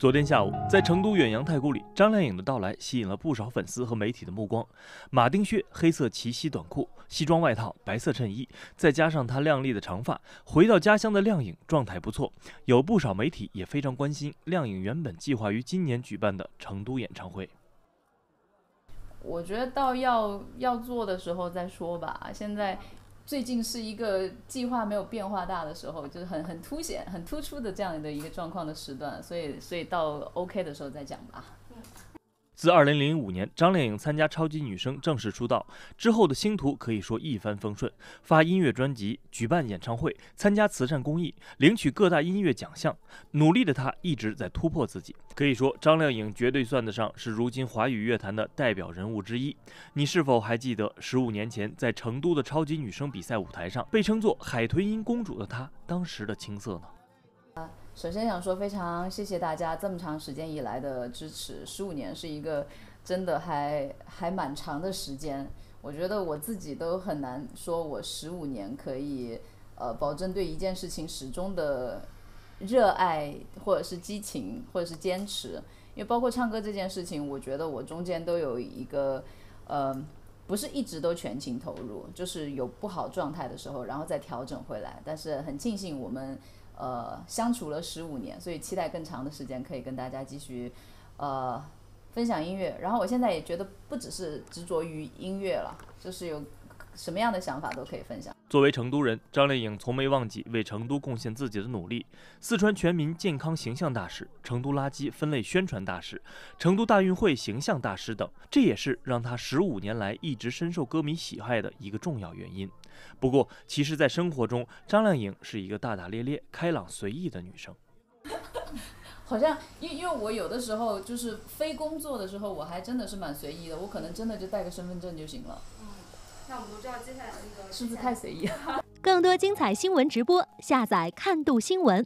昨天下午，在成都远洋太古里，张靓颖的到来吸引了不少粉丝和媒体的目光。马丁靴、黑色齐膝短裤、西装外套、白色衬衣，再加上她靓丽的长发，回到家乡的靓颖状态不错。有不少媒体也非常关心靓颖原本计划于今年举办的成都演唱会。我觉得到要要做的时候再说吧，现在。最近是一个计划没有变化大的时候，就是很很凸显、很突出的这样的一个状况的时段，所以所以到 OK 的时候再讲吧。自2005年，张靓颖参加超级女声正式出道之后的星途可以说一帆风顺，发音乐专辑、举办演唱会、参加慈善公益、领取各大音乐奖项，努力的她一直在突破自己。可以说，张靓颖绝对算得上是如今华语乐坛的代表人物之一。你是否还记得十五年前在成都的超级女声比赛舞台上，被称作“海豚音公主”的她当时的青涩呢？首先想说，非常谢谢大家这么长时间以来的支持。十五年是一个真的还还蛮长的时间，我觉得我自己都很难说，我十五年可以呃保证对一件事情始终的热爱，或者是激情，或者是坚持。因为包括唱歌这件事情，我觉得我中间都有一个呃，不是一直都全情投入，就是有不好状态的时候，然后再调整回来。但是很庆幸我们。呃，相处了十五年，所以期待更长的时间可以跟大家继续，呃，分享音乐。然后我现在也觉得不只是执着于音乐了，就是有什么样的想法都可以分享。作为成都人，张靓颖从没忘记为成都贡献自己的努力。四川全民健康形象大使、成都垃圾分类宣传大使、成都大运会形象大使等，这也是让她十五年来一直深受歌迷喜爱的一个重要原因。不过，其实，在生活中，张靓颖是一个大大咧咧、开朗随意的女生。好像，因因为我有的时候就是非工作的时候，我还真的是蛮随意的，我可能真的就带个身份证就行了。那我们都知道接下来那个是不是太随意？更多精彩新闻直播，下载看度新闻。